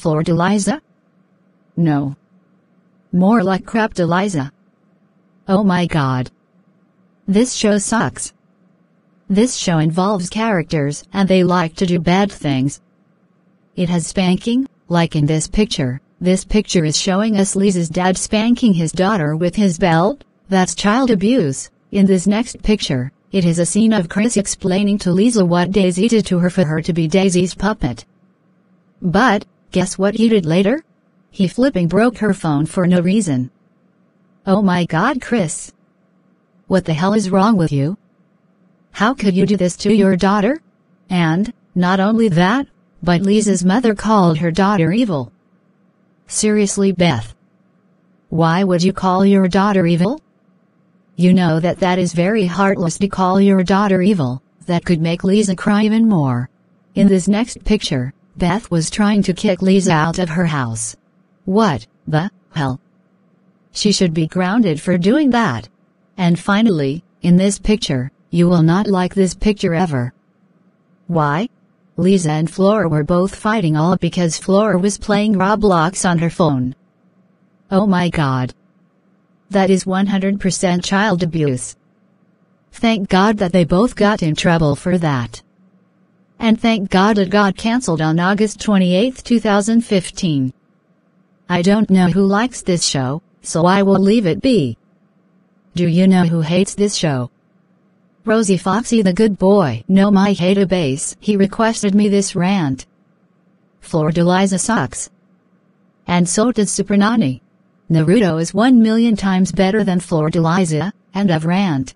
Flordeliza? No. More like Crapdeliza. Oh my god. This show sucks. This show involves characters and they like to do bad things. It has spanking, like in this picture. This picture is showing us Lisa's dad spanking his daughter with his belt. That's child abuse. In this next picture, it is a scene of Chris explaining to Lisa what Daisy did to her for her to be Daisy's puppet. But, guess what he did later? He flipping broke her phone for no reason. Oh my god Chris. What the hell is wrong with you? How could you do this to your daughter? And, not only that, but Lisa's mother called her daughter evil. Seriously Beth. Why would you call your daughter evil? You know that that is very heartless to call your daughter evil, that could make Lisa cry even more. In this next picture, Beth was trying to kick Lisa out of her house. What, the, hell? She should be grounded for doing that. And finally, in this picture, you will not like this picture ever. Why? Lisa and Flora were both fighting all because Flora was playing Roblox on her phone. Oh my god. That is 100% child abuse. Thank God that they both got in trouble for that. And thank God it got cancelled on August 28, 2015. I don't know who likes this show, so I will leave it be. Do you know who hates this show? Rosie Foxy the good boy. No my hate base. He requested me this rant. Flordeliza sucks. And so does Super Nani. Naruto is one million times better than Flordeliza, end of rant.